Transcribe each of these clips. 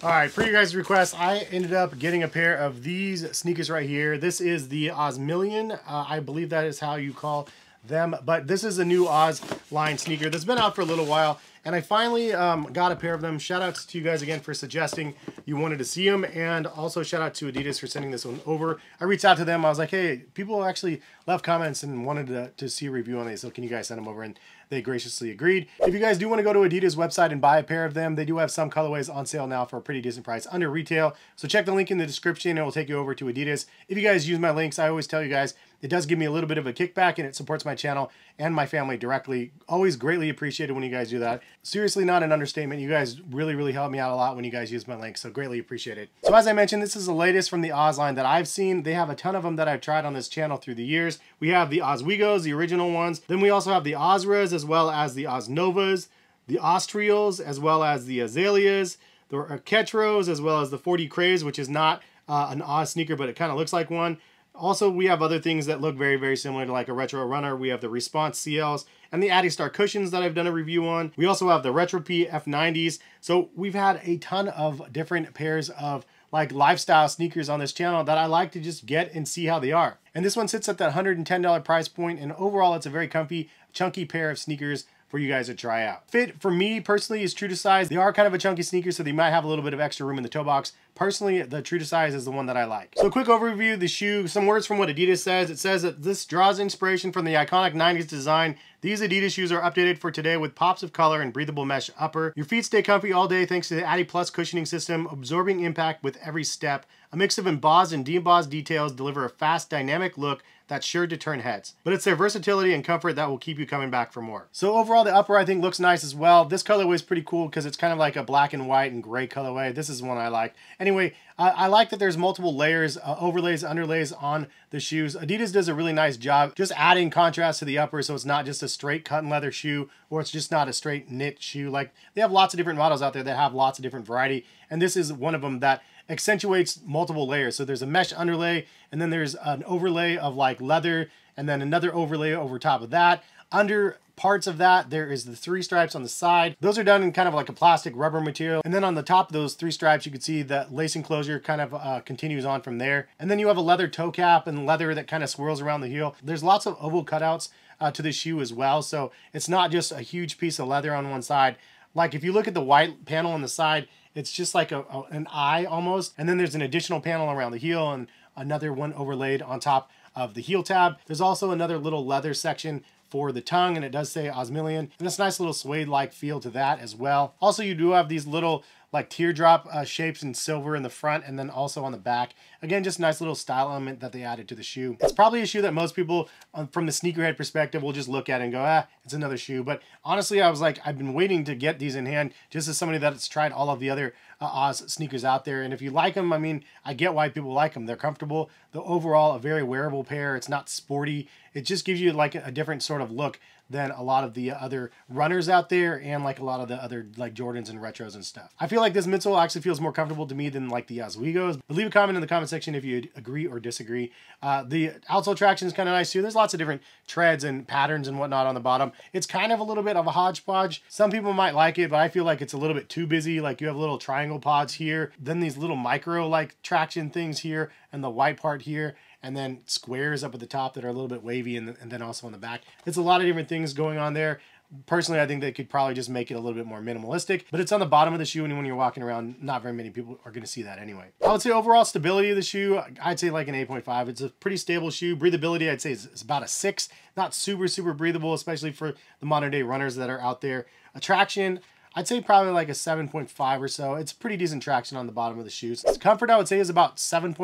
All right, for you guys' request, I ended up getting a pair of these sneakers right here. This is the Ozmillen. Uh, I believe that is how you call them, but this is a new Oz line sneaker that's been out for a little while, and I finally um, got a pair of them. Shout out to you guys again for suggesting you wanted to see them, and also shout out to Adidas for sending this one over. I reached out to them. I was like, hey, people actually left comments and wanted to, to see a review on these, so can you guys send them over? And they graciously agreed. If you guys do want to go to Adidas website and buy a pair of them, they do have some colorways on sale now for a pretty decent price under retail. So check the link in the description. It will take you over to Adidas. If you guys use my links, I always tell you guys, it does give me a little bit of a kickback and it supports my channel and my family directly. Always greatly appreciated when you guys do that. Seriously, not an understatement. You guys really, really help me out a lot when you guys use my link, so greatly appreciate it. So as I mentioned, this is the latest from the Oz line that I've seen. They have a ton of them that I've tried on this channel through the years. We have the Ozweegos, the original ones. Then we also have the Ozrahs as well as the Oznovas, the Oztrals, as well as the Ozelias, the Ketros, as well as the 4D Krazed, which is not uh, an Oz sneaker, but it kind of looks like one. Also, we have other things that look very, very similar to like a Retro Runner. We have the Response CLs and the Adistar cushions that I've done a review on. We also have the Retrophy F90s. So we've had a ton of different pairs of like lifestyle sneakers on this channel that I like to just get and see how they are. And this one sits at that $110 price point and overall it's a very comfy, chunky pair of sneakers for you guys to try out. Fit for me personally is true to size. They are kind of a chunky sneaker, so they might have a little bit of extra room in the toe box. Personally, the true to size is the one that I like. So quick overview, the shoe, some words from what Adidas says. It says that this draws inspiration from the iconic 90s design. These Adidas shoes are updated for today with pops of color and breathable mesh upper. Your feet stay comfy all day thanks to the Adiplus cushioning system, absorbing impact with every step. A mix of embossed and de-embossed details deliver a fast, dynamic look that's sure to turn heads. But it's their versatility and comfort that will keep you coming back for more. So overall, the upper I think looks nice as well. This colorway is pretty cool because it's kind of like a black and white and gray colorway. This is one I like. Anyway, I, I like that there's multiple layers, uh, overlays, underlays on the shoes. Adidas does a really nice job just adding contrast to the upper so it's not just a straight cut and leather shoe or it's just not a straight knit shoe. Like they have lots of different models out there that have lots of different variety and this is one of them that accentuates multiple layers. So there's a mesh underlay, and then there's an overlay of like leather, and then another overlay over top of that. Under parts of that, there is the three stripes on the side. Those are done in kind of like a plastic rubber material. And then on the top of those three stripes, you can see that lace enclosure kind of uh, continues on from there. And then you have a leather toe cap and leather that kind of swirls around the heel. There's lots of oval cutouts uh, to the shoe as well. So it's not just a huge piece of leather on one side. Like if you look at the white panel on the side, it's just like a, a, an eye almost. And then there's an additional panel around the heel and another one overlaid on top of the heel tab. There's also another little leather section for the tongue and it does say Ozmillen and it's a nice little suede-like feel to that as well. Also you do have these little like teardrop uh, shapes in silver in the front and then also on the back. Again, just nice little style element that they added to the shoe. It's probably a shoe that most people um, from the sneakerhead perspective will just look at and go, ah, it's another shoe. But honestly, I was like, I've been waiting to get these in hand just as somebody that's tried all of the other uh, Oz sneakers out there. And if you like them, I mean, I get why people like them. They're comfortable. They're overall, a very wearable pair. It's not sporty. It just gives you like a different sort of look than a lot of the other runners out there and like a lot of the other like Jordans and retros and stuff. I feel like this midsole actually feels more comfortable to me than like the Ozweegos. But leave a comment in the comment section if you agree or disagree. Uh, the outsole traction is kind of nice too. There's lots of different treads and patterns and whatnot on the bottom. It's kind of a little bit of a hodgepodge. Some people might like it, but I feel like it's a little bit too busy. Like you have little triangle pods here, then these little micro like traction things here, and the white part here and then squares up at the top that are a little bit wavy and, and then also on the back. It's a lot of different things going on there. Personally, I think they could probably just make it a little bit more minimalistic, but it's on the bottom of the shoe, and when you're walking around, not very many people are going to see that anyway. I would say overall stability of the shoe, I'd say like an 8.5. It's a pretty stable shoe. Breathability, I'd say it's about a 6. Not super, super breathable, especially for the modern day runners that are out there. Attraction, I'd say probably like a 7.5 or so. It's pretty decent traction on the bottom of the shoes. Comfort, I would say, is about 7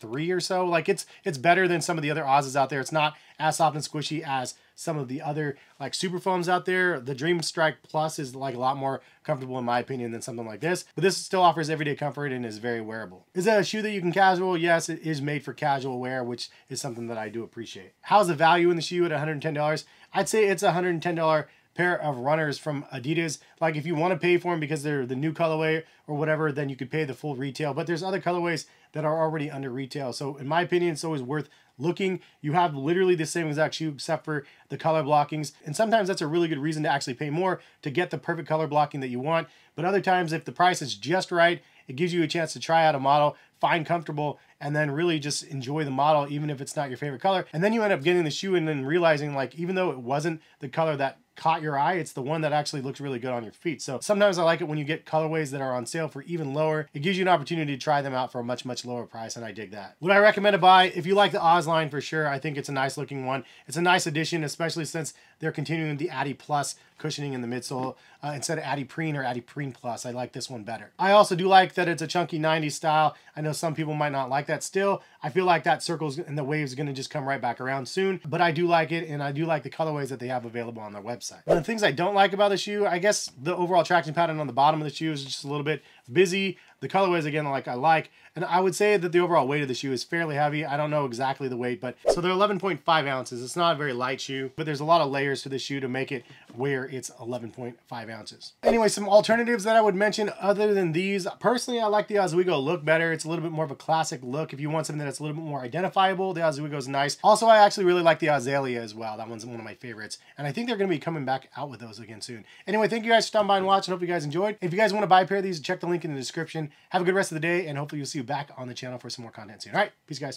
three or so. Like it's it's better than some of the other Oz's out there. It's not as soft and squishy as some of the other like super foams out there. The Dream Strike Plus is like a lot more comfortable in my opinion than something like this. But this still offers everyday comfort and is very wearable. Is it a shoe that you can casual? Yes, it is made for casual wear, which is something that I do appreciate. How's the value in the shoe at $110? I'd say it's a $110 pair of runners from Adidas. Like if you want to pay for them because they're the new colorway or whatever, then you could pay the full retail. But there's other colorways that are already under retail. So in my opinion, it's always worth looking. You have literally the same exact shoe except for the color blockings. And sometimes that's a really good reason to actually pay more to get the perfect color blocking that you want. But other times, if the price is just right, it gives you a chance to try out a model, find comfortable, and then really just enjoy the model, even if it's not your favorite color. And then you end up getting the shoe and then realizing like, even though it wasn't the color that caught your eye, it's the one that actually looks really good on your feet. So sometimes I like it when you get colorways that are on sale for even lower. It gives you an opportunity to try them out for a much, much lower price, and I dig that. Would I recommend a buy? If you like the Oz line for sure, I think it's a nice looking one. It's a nice addition, especially since they're continuing the Adiplus cushioning in the midsole uh, instead of Adiprene or Adiprene Plus. I like this one better. I also do like that it's a chunky 90s style. I know some people might not like that still. I feel like that circles and the waves to just come right back around soon, but I do like it and I do like the colorways that they have available on their website. One of the things I don't like about the shoe, I guess the overall traction pattern on the bottom of the shoe is just a little bit busy. The colorways, again, like I like. And I would say that the overall weight of the shoe is fairly heavy. I don't know exactly the weight, but so they're 11.5 ounces. It's not a very light shoe, but there's a lot of layers to the shoe to make it where it's 11.5 ounces. Anyway, some alternatives that I would mention other than these. Personally, I like the Ozweego look better. It's a little bit more of a classic look. If you want something that's a little bit more identifiable, the Ozweego is nice. Also, I actually really like the Ozelia as well. That one's one of my favorites. And I think they're going to be coming back out with those again soon. Anyway, thank you guys for stopping by and watching. Hope you guys enjoyed. If you guys want to buy a pair of these, check the link in the description. Have a good rest of the day, and hopefully you'll see you back on the channel for some more content soon. All right, peace, guys.